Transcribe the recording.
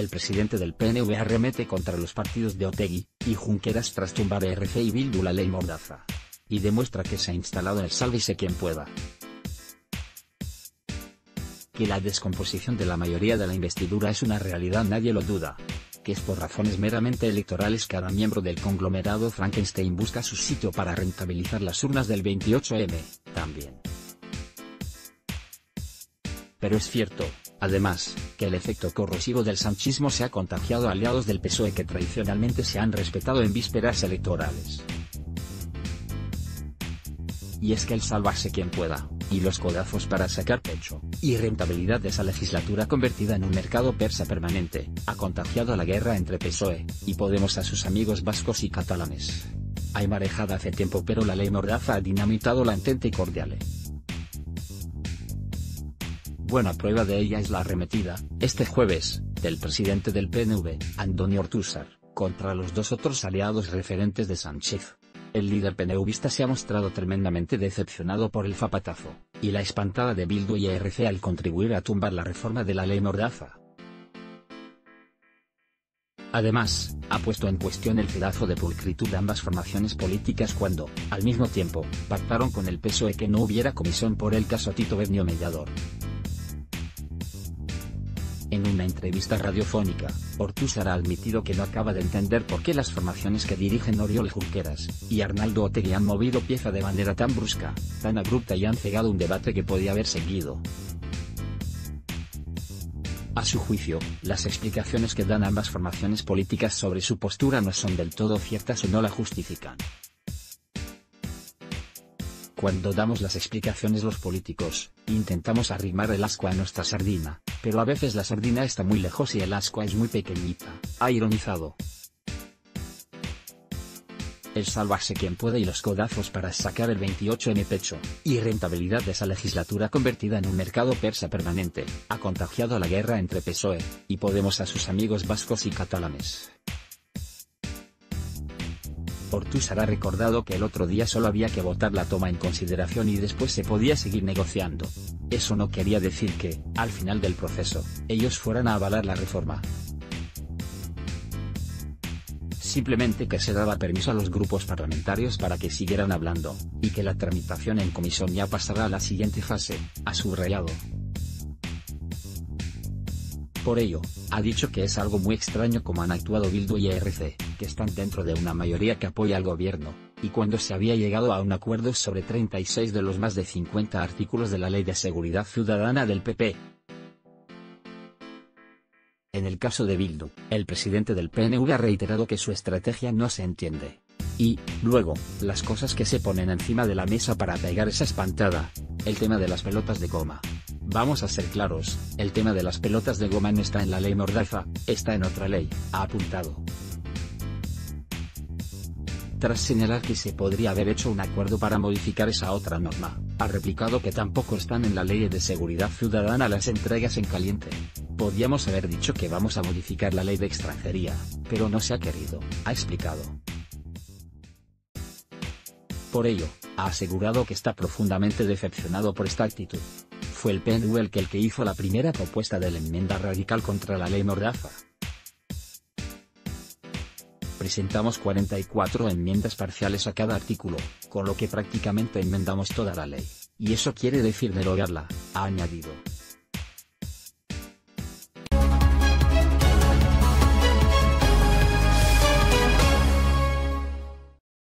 el presidente del PNV arremete contra los partidos de Otegui y Junqueras tras tumbar RC y Bildu la ley Mordaza. Y demuestra que se ha instalado el sálvese quien pueda. Que la descomposición de la mayoría de la investidura es una realidad nadie lo duda. Que es por razones meramente electorales cada miembro del conglomerado Frankenstein busca su sitio para rentabilizar las urnas del 28M, también. Pero es cierto, además, que el efecto corrosivo del sanchismo se ha contagiado a aliados del PSOE que tradicionalmente se han respetado en vísperas electorales. Y es que el salvarse quien pueda, y los codazos para sacar pecho, y rentabilidad de esa legislatura convertida en un mercado persa permanente, ha contagiado la guerra entre PSOE, y Podemos a sus amigos vascos y catalanes. Hay marejada hace tiempo pero la ley Mordaza ha dinamitado la entente cordiale. Buena prueba de ella es la arremetida, este jueves, del presidente del PNV, Antonio Ortúzar, contra los dos otros aliados referentes de Sánchez. El líder PNVista se ha mostrado tremendamente decepcionado por el zapatazo, y la espantada de Bildu y ERC al contribuir a tumbar la reforma de la ley Mordaza. Además, ha puesto en cuestión el pedazo de pulcritud de ambas formaciones políticas cuando, al mismo tiempo, pactaron con el PSOE que no hubiera comisión por el caso Tito Bernio Mediador. En una entrevista radiofónica, Ortúzar ha admitido que no acaba de entender por qué las formaciones que dirigen Oriol Junqueras y Arnaldo Otegi han movido pieza de manera tan brusca, tan abrupta y han cegado un debate que podía haber seguido. A su juicio, las explicaciones que dan ambas formaciones políticas sobre su postura no son del todo ciertas o no la justifican. Cuando damos las explicaciones los políticos, intentamos arrimar el asco a nuestra sardina, pero a veces la sardina está muy lejos y el asco es muy pequeñita, ha ironizado. El salvarse quien puede y los codazos para sacar el 28 en pecho, y rentabilidad de esa legislatura convertida en un mercado persa permanente, ha contagiado la guerra entre PSOE, y Podemos a sus amigos vascos y catalanes. Ortúzar ha recordado que el otro día solo había que votar la toma en consideración y después se podía seguir negociando. Eso no quería decir que, al final del proceso, ellos fueran a avalar la reforma. Simplemente que se daba permiso a los grupos parlamentarios para que siguieran hablando, y que la tramitación en comisión ya pasará a la siguiente fase, ha subrayado. Por ello, ha dicho que es algo muy extraño como han actuado Bildu y ERC, que están dentro de una mayoría que apoya al gobierno, y cuando se había llegado a un acuerdo sobre 36 de los más de 50 artículos de la Ley de Seguridad Ciudadana del PP. En el caso de Bildu, el presidente del PNV ha reiterado que su estrategia no se entiende. Y, luego, las cosas que se ponen encima de la mesa para pegar esa espantada. El tema de las pelotas de goma. Vamos a ser claros, el tema de las pelotas de goma no está en la ley Mordaza, está en otra ley, ha apuntado. Tras señalar que se podría haber hecho un acuerdo para modificar esa otra norma, ha replicado que tampoco están en la ley de seguridad ciudadana las entregas en caliente. Podríamos haber dicho que vamos a modificar la ley de extranjería, pero no se ha querido, ha explicado. Por ello, ha asegurado que está profundamente decepcionado por esta actitud. Fue el el que el que hizo la primera propuesta de la enmienda radical contra la ley Mordaza. Presentamos 44 enmiendas parciales a cada artículo, con lo que prácticamente enmendamos toda la ley, y eso quiere decir derogarla, ha añadido.